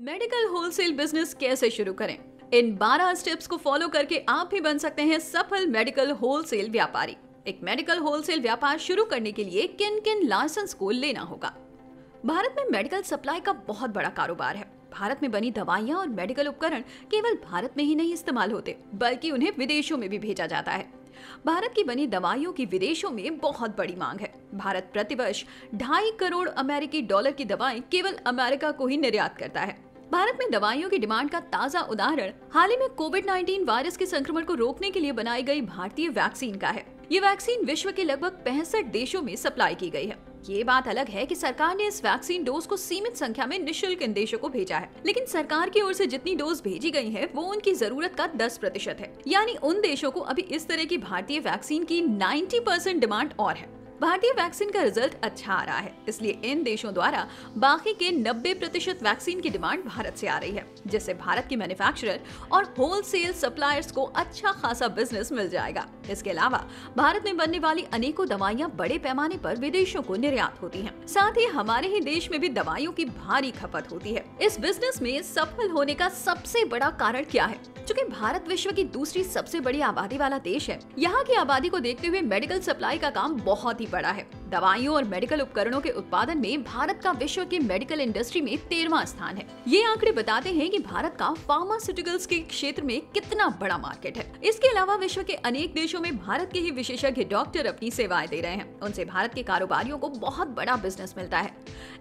Medical wholesale business कैसे शुरू करें? इन 12 स्टेप्स को फॉलो करके आप भी बन सकते हैं सफल मेडिकल होलसेल व्यापारी। एक मेडिकल होलसेल व्यापार शुरू करने के लिए किन किन लाइसेंस को लेना होगा? भारत में मेडिकल सप्लाई का बहुत बड़ा कारोबार है। भारत में बनी दवाइयाँ और मेडिकल उपकरण केवल भारत में ही नहीं इस्तेमाल होते, बल्कि उन्हें विदेशों में भी भेजा जाता है। भारत की बनी दवाइयों की विदेशों में बहुत बड़ी मांग है। भारत प्रतिवर्ष ढाई करोड़ अमेरिकी डॉलर की दवाएँ केवल अमेरिका को ही निर्यात करता है। भारत में दवाइयों की डिमांड का ताज़ा उदाहरण हाल ही में कोविड 19 वायरस के संक्रमण को रोकने के लिए बनाई गई भारतीय वैक्सीन का है। ये वैक्सीन विश्व के लगभग पैंसठ देशों में सप्लाई की गई है। ये बात अलग है कि सरकार ने इस वैक्सीन डोज को सीमित संख्या में निशुल्क इन देशों को भेजा है। लेकिन सरकार की ओर से जितनी डोज भेजी गई है, वो उनकी ज़रूरत का 10 प्रतिशत है। यानी उन देशों को अभी इस तरह की भारतीय वैक्सीन की 90 परसेंट डिमांड और है। भारतीय वैक्सीन का रिज़ल्ट अच्छा आ रहा है, इसलिए इन देशों द्वारा बाकी के 90 प्रतिशत वैक्सीन की डिमांड भारत से आ रही है, जिससे भारत के मैन्युफैक्चरर और होलसेल सप्लायर्स को अच्छा खासा बिज़नेस मिल जाएगा। इसके अलावा, भारत में बनने वाली अनेकों दवाइयाँ बड़े पैमाने पर विदेशों को निर्यात होती है। साथ ही हमारे ही देश में भी दवाइयों की भारी खपत होती है। इस बिज़नेस में सफल होने का सबसे बड़ा कारण क्या है? चूँकि भारत विश्व की दूसरी सबसे बड़ी आबादी वाला देश है, यहाँ की आबादी को देखते हुए मेडिकल सप्लाई का काम बहुत ही बड़ा है। दवाइयों और मेडिकल उपकरणों के उत्पादन में भारत का विश्व के मेडिकल इंडस्ट्री में तेरवा स्थान है। ये आंकड़े बताते हैं कि भारत का फार्मास्यूटिकल्स के क्षेत्र में कितना बड़ा मार्केट है। इसके अलावा विश्व के अनेक देशों में भारत के ही विशेषज्ञ डॉक्टर अपनी सेवाएँ दे रहे हैं। उनसे भारत के कारोबारियों को बहुत बड़ा बिज़नेस मिलता है।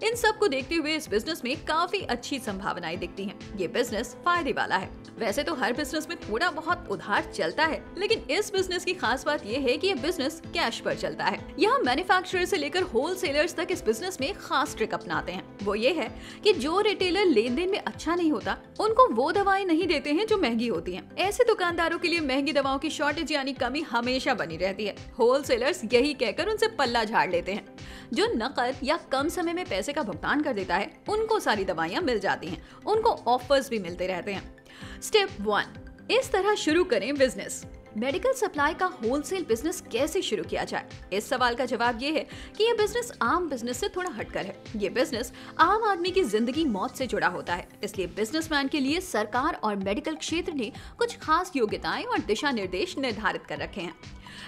इन सबको देखते हुए इस बिज़नेस में काफ़ी अच्छी संभावनाएँ दिखती हैं। ये बिज़नेस फ़ायदे वाला है। वैसे तो हर बिज़नेस में थोड़ा बहुत उधार चलता है, लेकिन इस बिज़नेस की खास बात यह है कि ये बिज़नेस कैश पर चलता है। यहाँ मैन्युफैक्चरर से लेकर होलसेलर्स तक इस बिज़नेस में खास ट्रिक अपनाते हैं। वो ये है कि जो रिटेलर लेन देन में अच्छा नहीं होता, उनको वो दवाएँ नहीं देते हैं जो महँगी होती हैं। ऐसे दुकानदारों के लिए महँगी दवाओं की शॉर्टेज यानी कमी हमेशा बनी रहती है। होलसेलर्स यही कहकर उनसे पल्ला झाड़ लेते हैं। जो नकद या कम समय में पैसे का भुगतान कर देता है, उनको सारी दवाइयाँ मिल जाती हैं। उनको ऑफर्स भी मिलते रहते हैं। स्टेप वन इस तरह शुरू करें बिज़नेस मेडिकल सप्लाई का होलसेल बिज़नेस कैसे शुरू किया जाए? इस सवाल का जवाब ये है कि ये बिज़नेस आम बिज़नेस से थोड़ा हटकर है। ये बिज़नेस आम आदमी की ज़िंदगी मौत से जुड़ा होता है। इसलिए बिजनेसमैन के लिए सरकार और मेडिकल क्षेत्र ने कुछ खास योग्यताएँ और दिशा निर्देश निर्धारित कर रखे हैं।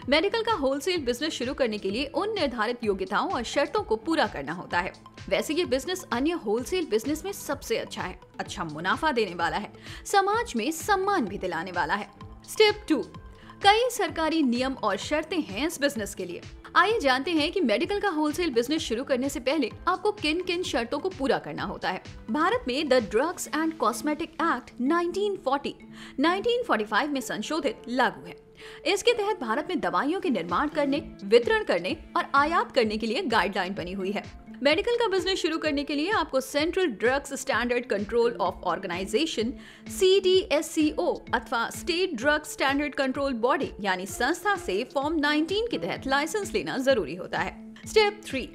मेडिकल का होलसेल बिज़नेस शुरू करने के लिए उन निर्धारित योग्यताओं और शर्तों को पूरा करना होता है। वैसे ये बिज़नेस अन्य होलसेल बिज़नेस में सबसे अच्छा है। अच्छा मुनाफा देने वाला है। समाज में सम्मान भी दिलाने वाला है। स्टेप टू कई सरकारी नियम और शर्तें हैं इस बिज़नेस के लिए। आइए जानते हैं कि मेडिकल का होलसेल बिज़नेस शुरू करने से पहले आपको किन किन शर्तों को पूरा करना होता है। भारत में the drugs and cosmetic act 1940 1945 में संशोधित लागू है। इसके तहत भारत में दवाइयों के निर्माण करने, वितरण करने और आयात करने के लिए गाइडलाइन बनी हुई है। मेडिकल का बिज़नेस शुरू करने के लिए आपको central drugs standard control of organisation CDSCO अथवा state drugs standard control body यानी संस्था से फॉर्म 19 के तहत लाइसेंस लेना ज़रूरी होता है। स्टेप थ्री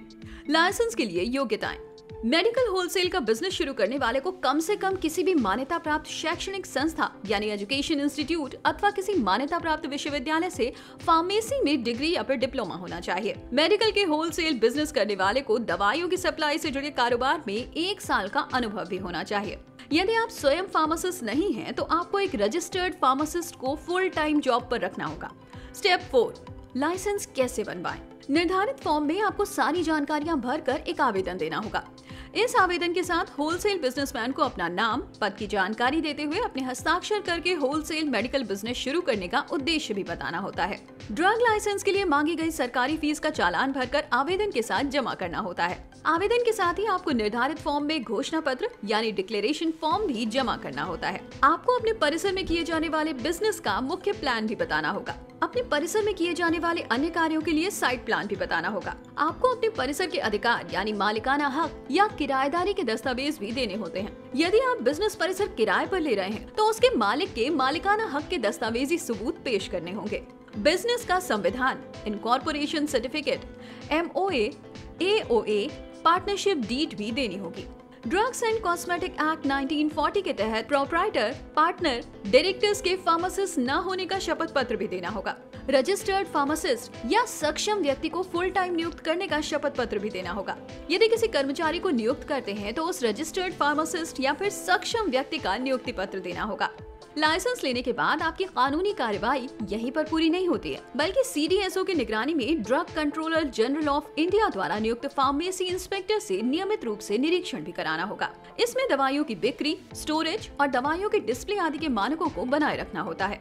लाइसेंस के लिए योग्यताएँ। मेडिकल होलसेल का बिज़नेस शुरू करने वाले को कम से कम किसी भी मान्यता प्राप्त शैक्षणिक संस्था, यानी एजुकेशन इंस्टीट्यूट अथवा किसी मान्यता प्राप्त विश्वविद्यालय से फार्मेसी में डिग्री या फिर डिप्लोमा होना चाहिए। मेडिकल के होलसेल बिज़नेस करने वाले को दवाइयों की सप्लाई से जुड़े कारोबार में एक साल का अनुभव भी होना चाहिए। यदि आप स्वयं फार्मासिस्ट नहीं हैं तो आपको एक रजिस्टर्ड फार्मासिस्ट को फुल टाइम जॉब पर रखना होगा। स्टेप फोर लाइसेंस कैसे बनवाएँ? निर्धारित फॉर्म में आपको सारी जानकारियाँ भरकर एक आवेदन देना होगा। इस आवेदन के साथ होलसेल बिजनेसमैन को अपना नाम, पद की जानकारी देते हुए अपने हस्ताक्षर करके होलसेल मेडिकल बिज़नेस शुरू करने का उद्देश्य भी बताना होता है। ड्रग लाइसेंस के लिए मांगी गई सरकारी फ़ीस का चालान भरकर आवेदन के साथ जमा करना होता है। आवेदन के साथ ही आपको निर्धारित फॉर्म में घोषणा पत्र, यानी डिक्लेरेशन फॉर्म भी जमा करना होता है। आपको अपने परिसर में किए जाने वाले बिज़नेस का मुख्य प्लान भी बताना होगा। अपने परिसर में किए जाने वाले अन्य कार्यों के लिए साइट प्लान भी बताना होगा। आपको अपने परिसर के अधिकार, यानी मालिकाना हक, या किराएदारी के दस्तावेज़ भी देने होते हैं। यदि आप बिज़नेस परिसर किराए पर ले रहे हैं तो उसके मालिक के मालिकाना हक के दस्तावेजी सबूत पेश करने होंगे। बिज़नेस का संविधान incorporation certificate M O A partnership deed भी देनी होगी। ड्रग्स एंड कॉस्मेटिक एक्ट 1940 के तहत प्रोपराइटर पार्टनर डायरेक्टर्स के फार्मासिस्ट न होने का शपथ पत्र भी देना होगा। रजिस्टर्ड फार्मासिस्ट या सक्षम व्यक्ति को फुल टाइम नियुक्त करने का शपथ पत्र भी देना होगा। यदि किसी कर्मचारी को नियुक्त करते हैं तो उस रजिस्टर्ड फार्मासिस्ट या फिर सक्षम व्यक्ति का नियुक्ति पत्र देना होगा। लाइसेंस लेने के बाद आपकी कानूनी कार्रवाई यहीं पर पूरी नहीं होती है, बल्कि सीडीएसओ की निगरानी में drug controller general of India द्वारा नियुक्त फार्मेसी इंस्पेक्टर से नियमित रूप से निरीक्षण भी कराना होगा। इसमें दवाइयों की बिक्री, स्टोरेज और दवाइयों के डिस्प्ले आदि के मानकों को बनाए रखना होता है।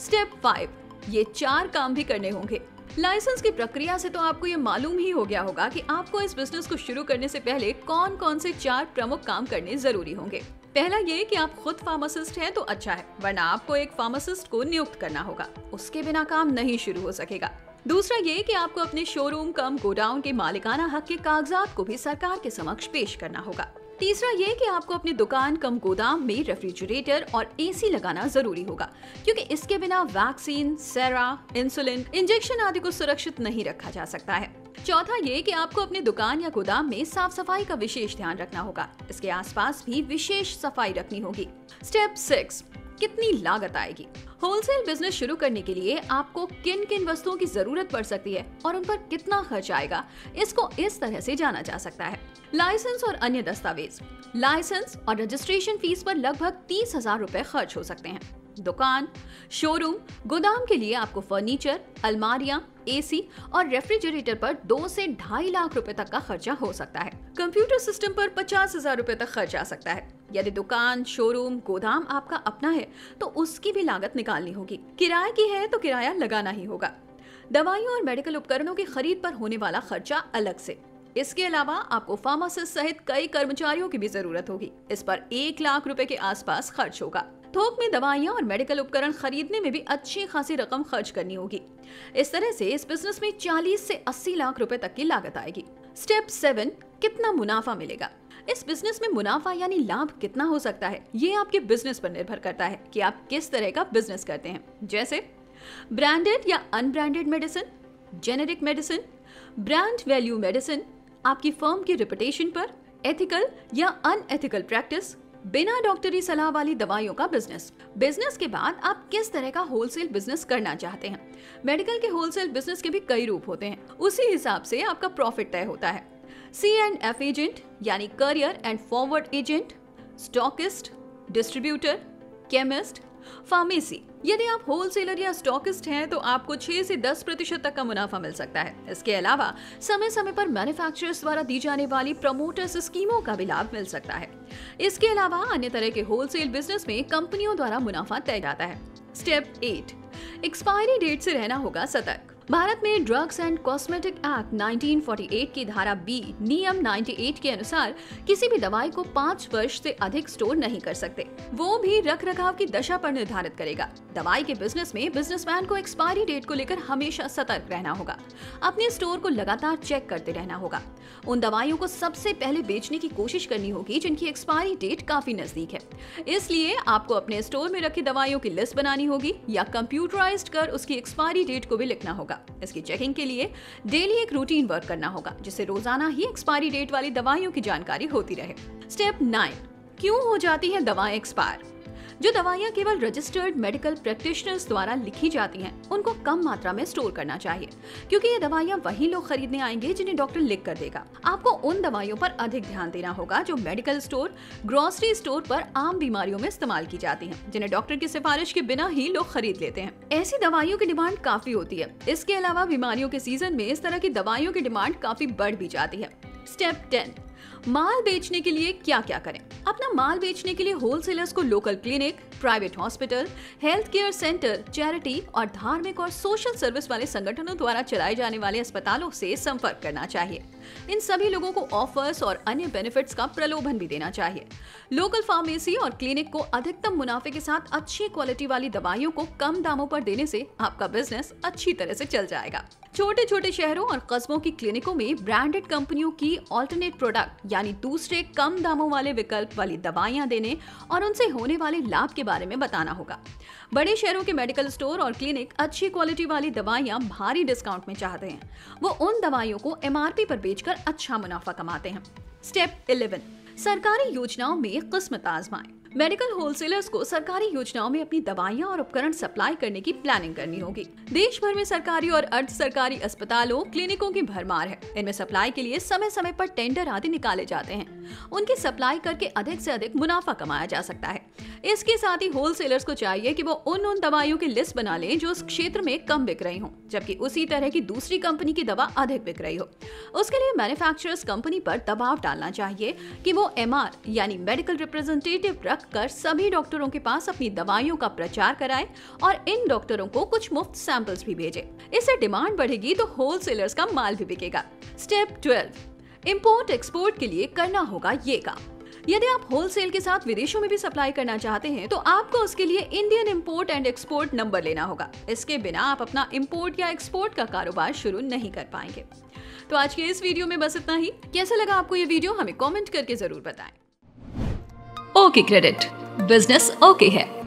स्टेप फाइव, ये चार काम भी करने होंगे। लाइसेंस की प्रक्रिया से तो आपको ये मालूम ही हो गया होगा कि आपको इस बिज़नेस को शुरू करने से पहले कौन कौन से चार प्रमुख काम करने ज़रूरी होंगे। पहला ये कि आप खुद फार्मासिस्ट हैं तो अच्छा है, वरना आपको एक फार्मासिस्ट को नियुक्त करना होगा। उसके बिना काम नहीं शुरू हो सकेगा। दूसरा ये कि आपको अपने शोरूम कम गोडाउन के मालिकाना हक के कागजात को भी सरकार के समक्ष पेश करना होगा। तीसरा ये कि आपको अपनी दुकान, कम गोदाम में रेफ्रिजरेटर और एसी लगाना ज़रूरी होगा, क्योंकि इसके बिना वैक्सीन, सेरा, इंसुलिन, इंजेक्शन आदि को सुरक्षित नहीं रखा जा सकता है। चौथा ये कि आपको अपनी दुकान या गोदाम में साफ़ सफ़ाई का विशेष ध्यान रखना होगा। इसके आसपास भी विशेष सफ़ाई रखनी होगी। स्टेप सिक्स, कितनी लागत आएगी? होलसेल बिज़नेस शुरू करने के लिए आपको किन किन वस्तुओं की ज़रूरत पड़ सकती है और उन पर कितना खर्च आएगा, इसको इस तरह से जाना जा सकता है। लाइसेंस और अन्य दस्तावेज़। लाइसेंस और रजिस्ट्रेशन फ़ीस पर लगभग तीस हज़ार रूपए खर्च हो सकते हैं। दुकान शोरूम गोदाम के लिए आपको फर्नीचर अलमारियाँ एसी और रेफ्रिजरेटर पर दो से ढाई लाख रुपए तक का खर्चा हो सकता है। कंप्यूटर सिस्टम पर पचास हज़ार रूपए तक खर्च आ सकता है। यदि दुकान शोरूम गोदाम आपका अपना है तो उसकी भी लागत निकालनी होगी। किराए की है तो किराया लगाना ही होगा। दवाइयों और मेडिकल उपकरणों की खरीद पर होने वाला खर्चा अलग से। इसके अलावा आपको फार्मासिस्ट सहित कई कर्मचारियों की भी ज़रूरत होगी। इस पर एक लाख रुपए के आसपास खर्च होगा। थोक में दवाइयाँ और मेडिकल उपकरण खरीदने में भी अच्छी खासी रकम खर्च करनी होगी। इस तरह से इस बिज़नेस में 40 से 80 लाख रुपए तक की लागत आएगी। स्टेप सेवन कितना मुनाफा मिलेगा? इस बिज़नेस में मुनाफा यानी लाभ कितना हो सकता है? ये आपके बिज़नेस पर निर्भर करता है कि आप किस तरह का बिज़नेस करते हैं। जैसे ब्रांडेड या unbranded medicine generic medicine brand value medicine आपकी फर्म की रिपुटेशन पर एथिकल या अनएथिकल प्रैक्टिस बिना डॉक्टरी सलाह वाली दवाइयों का बिज़नेस बिज़नेस के बाद आप किस तरह का होलसेल बिज़नेस करना चाहते हैं? मेडिकल के होलसेल बिज़नेस के भी कई रूप होते हैं। उसी हिसाब से आपका प्रॉफिट तय होता है। सी एंड एफ़ एजेंट यानी carrier and forward agent stockist distributor chemist pharmacy, यदि आप होलसेलर या स्टॉकिस्ट हैं तो आपको 6 से 10 प्रतिशत तक का मुनाफा मिल सकता है। इसके अलावा समय समय पर मैन्युफैक्चरर्स द्वारा दी जाने वाली प्रमोटर्स स्कीमों का भी लाभ मिल सकता है। इसके अलावा, अन्य तरह के होलसेल बिज़नेस में कंपनियों द्वारा मुनाफा तय जाता है। स्टेप एट एक्सपायरी डेट से रहना होगा सतर्क। भारत में ड्रग्स एंड कॉस्मेटिक एक्ट 1948 की धारा बी, नियम 98 के अनुसार किसी भी दवाई को पाँच वर्ष से अधिक स्टोर नहीं कर सकते। वो भी रख रखाव की दशा पर निर्धारित करेगा। दवाई के बिज़नेस में बिजनेसमैन को एक्सपायरी डेट को लेकर हमेशा सतर्क रहना होगा। अपने स्टोर को लगातार चेक करते रहना होगा। उन दवाइयों को सबसे पहले बेचने की कोशिश करनी होगी, जिनकी एक्सपायरी डेट काफ़ी नज़दीक है। इसलिए आपको अपने स्टोर में रखी दवाइयों की लिस्ट बनानी होगी या कंप्यूटराइज कर उसकी एक्सपायरी डेट को भी लिखना होगा। इसकी चेकिंग के लिए डेली एक रूटीन वर्क करना होगा, जिससे रोज़ाना ही एक्सपायरी डेट वाली दवाइयों की जानकारी होती रहे। स्टेप नाइन, क्यों हो जाती है दवाएँ एक्सपायर? जो दवाइयाँ केवल रजिस्टर्ड मेडिकल प्रैक्टिशनर्स द्वारा लिखी जाती हैं, उनको कम मात्रा में स्टोर करना चाहिए। क्योंकि ये दवाइयाँ वही लोग खरीदने आएँगे जिन्हें डॉक्टर लिख कर देगा। आपको उन दवाइयों पर अधिक ध्यान देना होगा जो मेडिकल स्टोर ग्रोसरी स्टोर पर आम बीमारियों में इस्तेमाल की जाती है जिन्हें डॉक्टर की सिफारिश के बिना ही लोग खरीद लेते हैं। ऐसी दवाइयों की डिमांड काफ़ी होती है। इसके अलावा बीमारियों के सीज़न में इस तरह की दवाइयों की डिमांड काफ़ी बढ़ भी जाती है। स्टेप टेन माल बेचने के लिए क्या क्या करें? अपना माल बेचने के लिए होलसेलर्स को local clinic private hospital health care centre charity और धार्मिक और सोशल सर्विस वाले संगठनों द्वारा चलाए जाने वाले अस्पतालों से संपर्क करना चाहिए। इन सभी लोगों को ऑफर्स और अन्य बेनिफिट्स का प्रलोभन भी देना चाहिए। लोकल फार्मेसी और क्लिनिक को अधिकतम मुनाफे के साथ अच्छी क्वालिटी वाली दवाइयों को कम दामों पर देने से आपका बिज़नेस अच्छी तरह से चल जाएगा। छोटे छोटे शहरों और कस्बों की क्लिनिकों में ब्रांडेड कंपनियों की ऑल्टरनेट प्रोडक्ट यानी दूसरे कम दामों वाले विकल्प वाली दवाइयाँ देने और उनसे होने वाले लाभ के बारे में बताना होगा। बड़े शहरों के मेडिकल स्टोर और क्लिनिक अच्छी क्वालिटी वाली दवाइयाँ भारी डिस्काउंट में चाहते हैं। वो उन दवाइयों को एमआरपी पर बेचकर अच्छा मुनाफा कमाते हैं। स्टेप इलेवन, सरकारी योजनाओं में किस्मत आजमाएँ। मेडिकल होलसेलर्स को सरकारी योजनाओं में अपनी दवाइयाँ और उपकरण सप्लाई करने की प्लानिंग करनी होगी। देश भर में सरकारी और अर्ध सरकारी अस्पतालों, क्लिनिकों की भरमार है। इनमें सप्लाई के लिए समय समय पर टेंडर आदि निकाले जाते हैं। उनकी सप्लाई करके अधिक से अधिक मुनाफा कमाया जा सकता है। इसके साथ ही होलसेलर्स को चाहिए कि वो उन उन दवाइयों की लिस्ट बना लें जो उस क्षेत्र में कम बिक रही हों, जबकि उसी तरह की दूसरी कंपनी की दवा अधिक बिक रही हो। उसके लिए मैन्युफैक्चरर्स कंपनी पर दबाव डालना चाहिए कि वो एमआर यानी मेडिकल रिप्रेजेंटेटिव रख कर सभी डॉक्टरों के पास अपनी दवाइयों का प्रचार कराए और इन डॉक्टरों को कुछ मुफ़्त सैंपल्स भी भेजे। इससे डिमांड बढ़ेगी तो होलसेलर्स का माल भी बिकेगा। स्टेप ट्वेल्व इम्पोर्ट एक्सपोर्ट के लिए करना होगा ये काम। यदि आप होलसेल के साथ विदेशों में भी सप्लाई करना चाहते हैं तो आपको उसके लिए Indian import and export number लेना होगा। इसके बिना आप अपना इम्पोर्ट या एक्सपोर्ट का कारोबार शुरू नहीं कर पाएँगे। तो आज के इस वीडियो में बस इतना ही। कैसा लगा आपको ये वीडियो हमें कॉमेंट करके ज़रूर बताएँ। Okay credit. बिज़नेस ओके है।